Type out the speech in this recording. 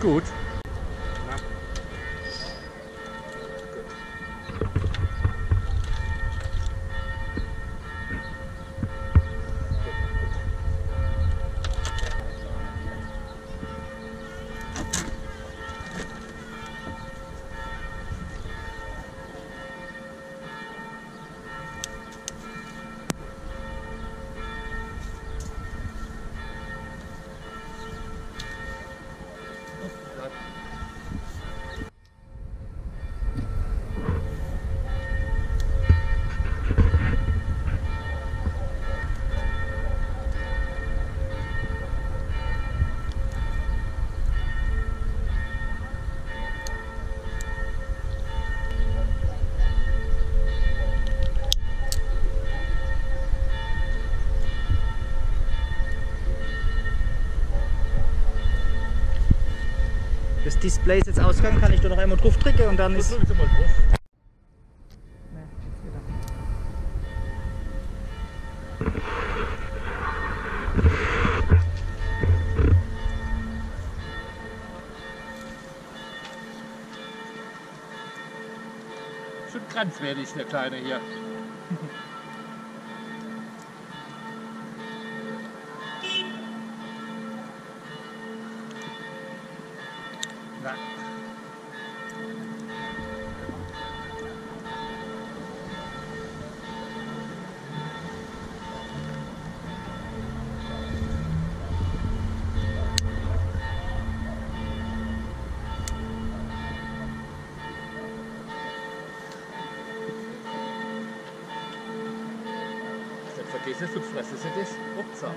Gut. Das Display ist jetzt ausgegangen, kann ich da noch einmal drauf drücken und dann ist. Schon grenzwertig, der Kleine hier. Vergessen, sonst fressen sie das. Upsa.